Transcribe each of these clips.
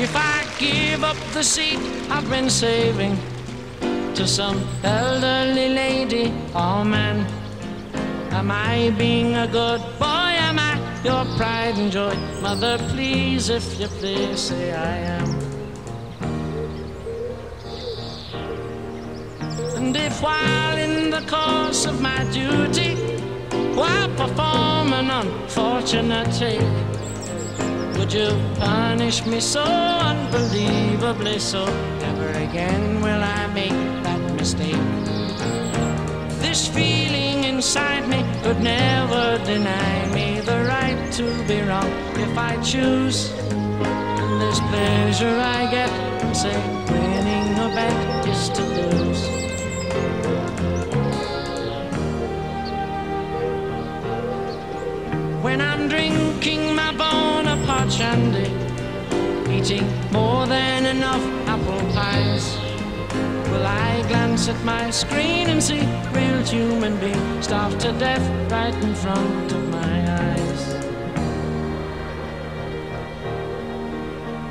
If I give up the seat I've been saving to some elderly lady or man, am I being a good boy? Am I your pride and joy? Mother, please, if you please, say I am. And if while in the course of my duty, while performing an unfortunate take, would you punish me so unbelievably so? Never again will I make that mistake. This feeling inside me could never deny me the right to be wrong if I choose. And this pleasure I get say, When I'm drinking my Bonaparte shandy, eating more than enough apple pies. Will I glance at my screen and see real human beings starved to death right in front of my eyes?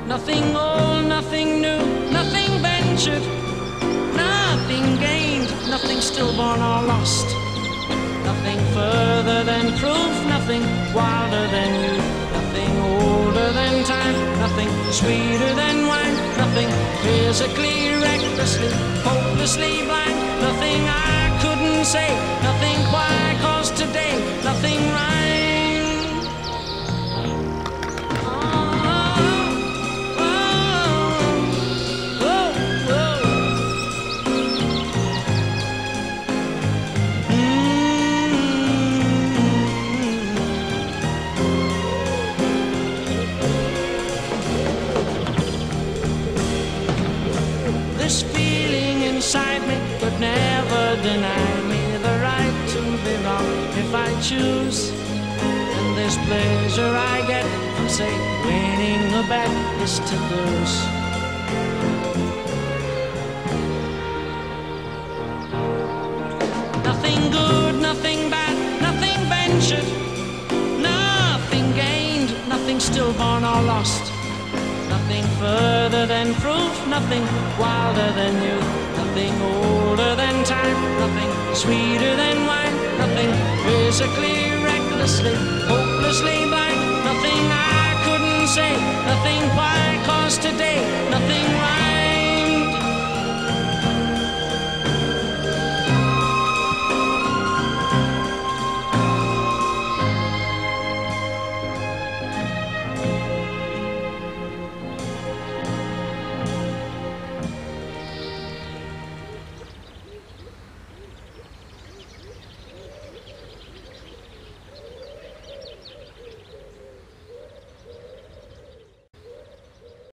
Nothing old, nothing new, nothing ventured, nothing gained, nothing stillborn or lost. Nothing further than proof, nothing wilder than you, nothing older than time, nothing sweeter than wine, nothing physically, recklessly, hopelessly blind, nothing I couldn't say, nothing why, inside me could never deny me the right to be wrong if I choose. And this pleasure I get from, say, winning a bet is to lose. Nothing good, nothing bad, nothing ventured, nothing gained, nothing stillborn or lost. Nothing further than proof, nothing wilder than youth, nothing older than time, nothing sweeter than wine, nothing physically, recklessly, hopelessly